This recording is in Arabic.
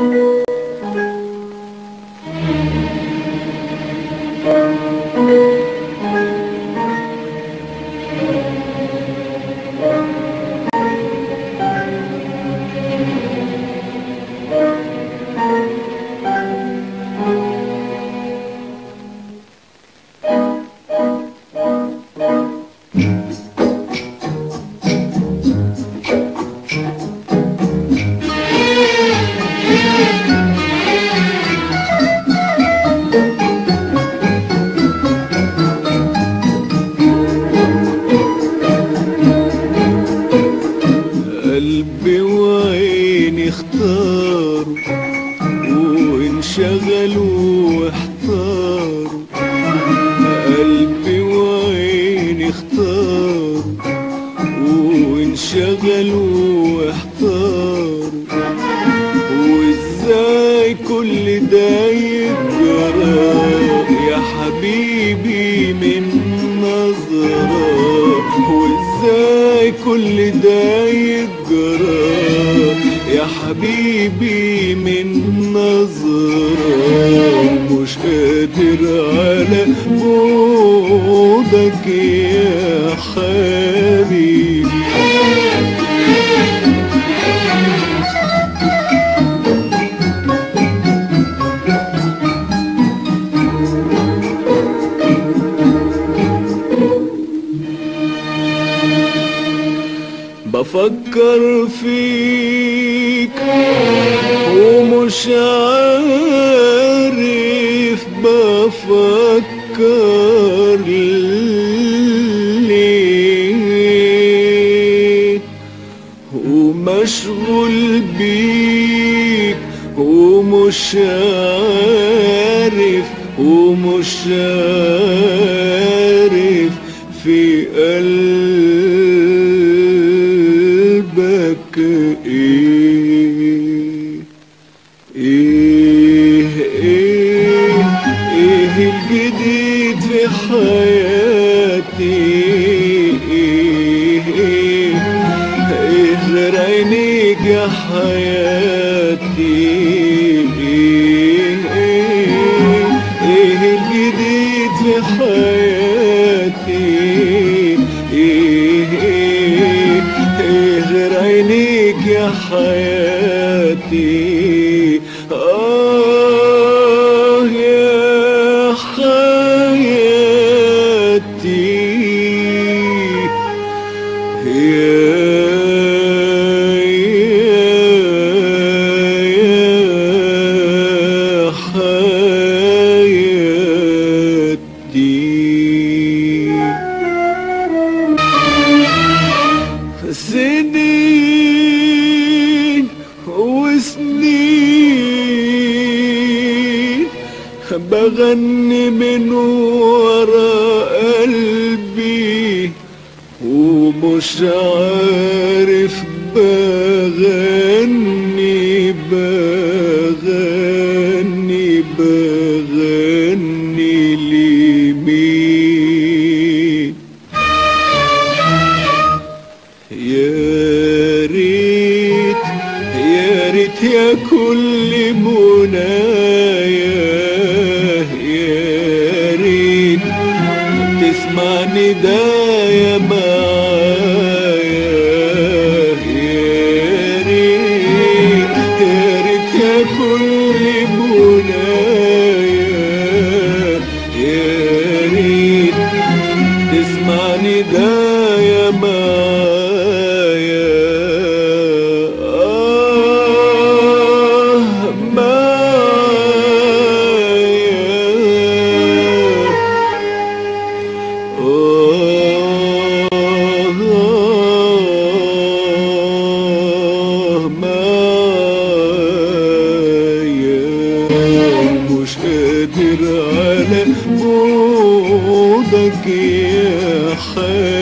قلبي اختاروا وانشغلوا واحتاروا. قلبي وعيني اختاروا؟ وانشغلوا واحتاروا. وإزاي كل ده يجرى كل ده يجرى يا حبيبي من نظرة مش قادر على بعدك يا حبيبي. بفكر فيك ومش عارف بفكر ليه ومشغول بيك ومش عارف ومش عارف في قلبك إيه إيه إيه إيه الجديد في حياتي يا حياتي آه. بغني من ورا قلبي ومش عارف بغني بغني بغني لمين؟ يا ريت يا ريت يا كل منايا تسمع ندايا معايا بعدك يا حبيبي